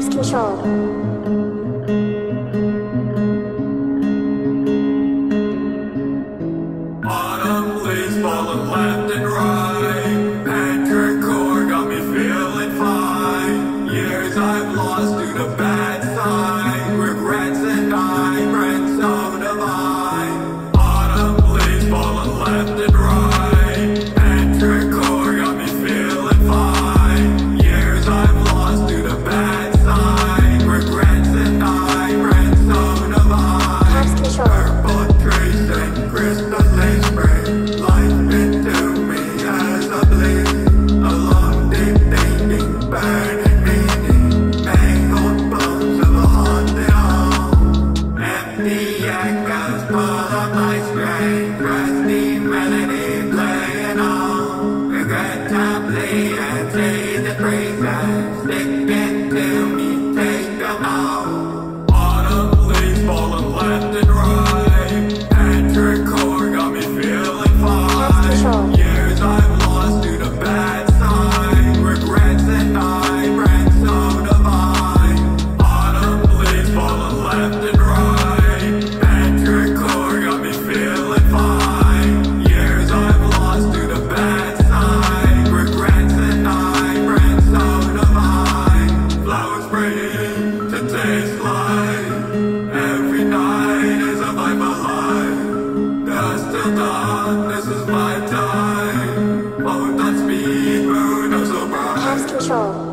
self-control. Bottom lays left and right. My string, crusty melody playing on. そ。